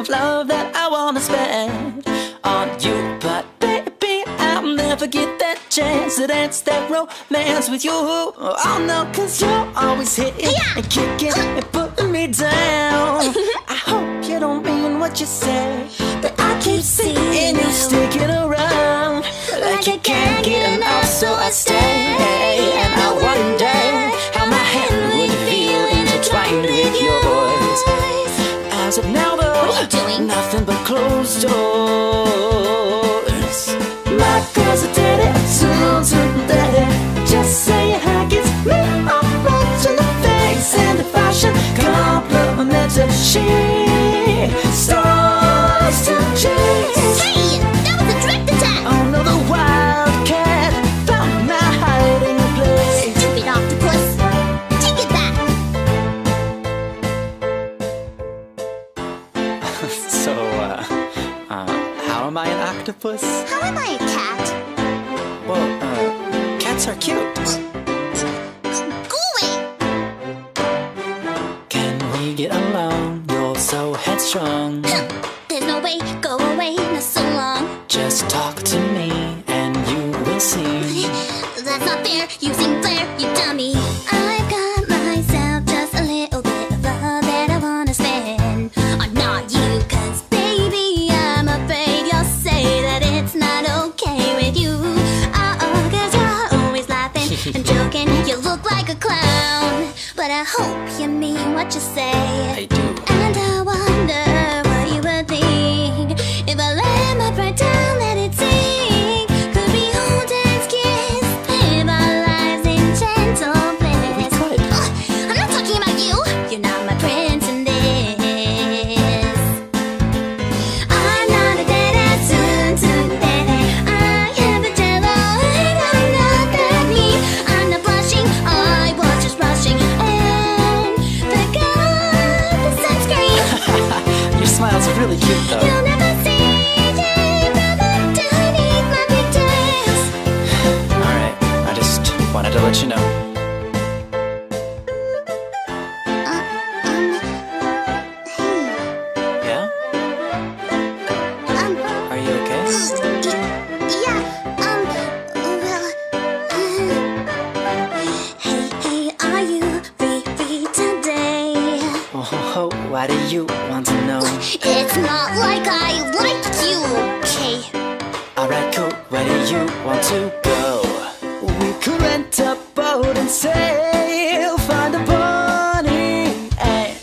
a little bit of love that I wanna spend on you. But baby, I'll never get that chance to dance that romance with you. Oh no, cause you're always hitting and kicking and putting me down. I hope you don't mean what you say, but I keep seeing you sticking around like you can't get enough, so I stay. And I wonder how my hand would feel intertwined with yours. As of now, doing? nothing but closed doors. How am I an octopus? How am I a cat? Well, uh, cats are cute. Go away! Can we get along? You're so headstrong. There's no way, go away, not so long. Just talk to me and you will see. That's not fair, using I hope you mean what you say. I do. Let you know. Uh, um, hey, Yeah? um, Are you okay? yeah, um, well, hey, hey, are you free, free today? Oh, why do you want to know? It's not like I like you, okay? Alright, cool. Where do you want to go? And sail, find a pony, and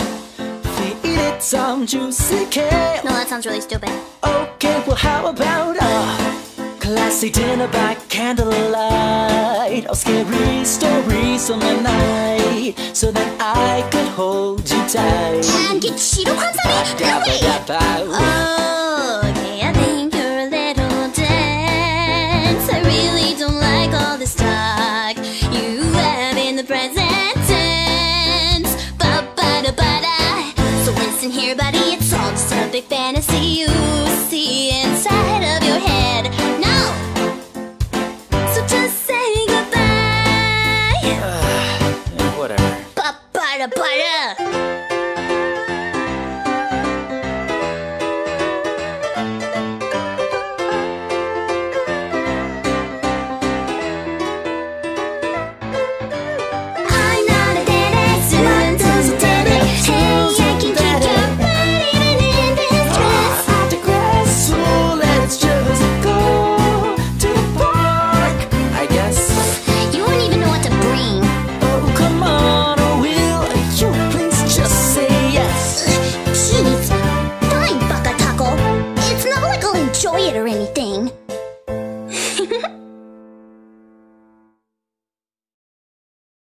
feed it some juicy kale. No, that sounds really stupid. Okay, well, how about a classy dinner by candlelight? Or scary stories on the night, so that I could hold you tight. And get Shiro Hansani? No way! presents. Ba ba da ba da. So listen here, buddy, it's all just a big fantasy you see inside of your head. No, so just say goodbye. Uh, whatever. Ba ba da ba da.